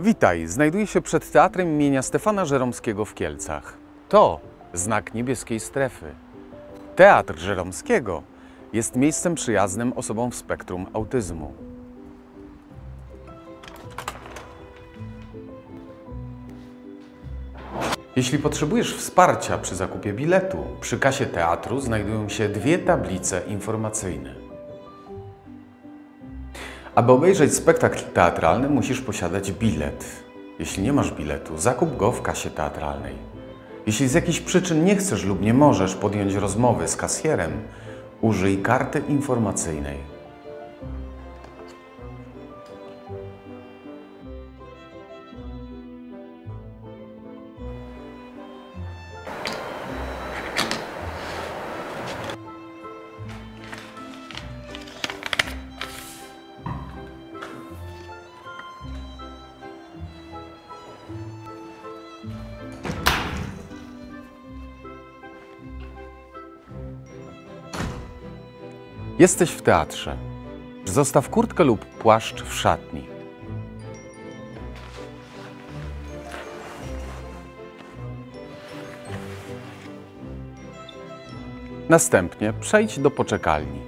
Witaj, znajduję się przed Teatrem imienia Stefana Żeromskiego w Kielcach. To znak niebieskiej strefy. Teatr Żeromskiego jest miejscem przyjaznym osobom w spektrum autyzmu. Jeśli potrzebujesz wsparcia przy zakupie biletu, przy kasie teatru znajdują się dwie tablice informacyjne. Aby obejrzeć spektakl teatralny, musisz posiadać bilet. Jeśli nie masz biletu, zakup go w kasie teatralnej. Jeśli z jakichś przyczyn nie chcesz lub nie możesz podjąć rozmowy z kasjerem, użyj karty informacyjnej. Jesteś w teatrze. Zostaw kurtkę lub płaszcz w szatni. Następnie przejdź do poczekalni.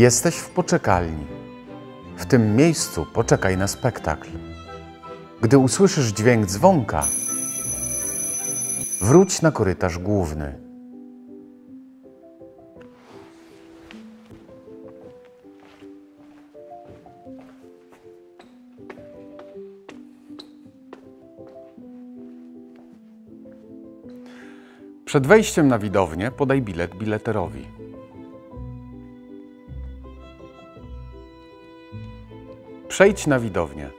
Jesteś w poczekalni. W tym miejscu poczekaj na spektakl. Gdy usłyszysz dźwięk dzwonka, wróć na korytarz główny. Przed wejściem na widownię podaj bilet bileterowi. Przejdź na widownię.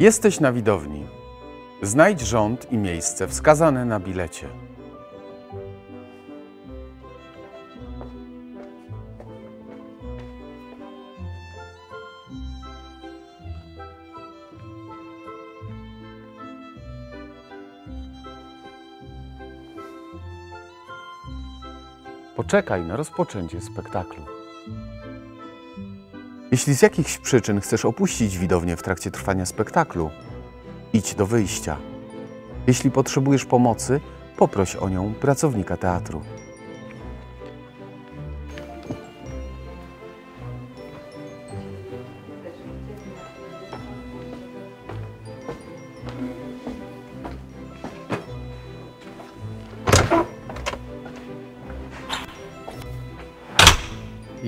Jesteś na widowni. Znajdź rząd i miejsce wskazane na bilecie. Poczekaj na rozpoczęcie spektaklu. Jeśli z jakichś przyczyn chcesz opuścić widownię w trakcie trwania spektaklu, idź do wyjścia. Jeśli potrzebujesz pomocy, poproś o nią pracownika teatru.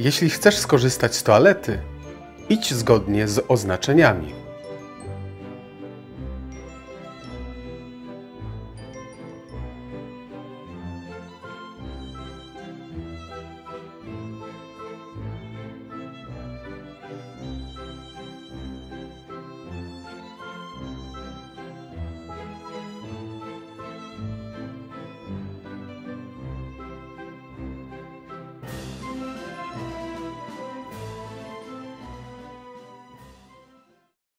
Jeśli chcesz skorzystać z toalety, idź zgodnie z oznaczeniami.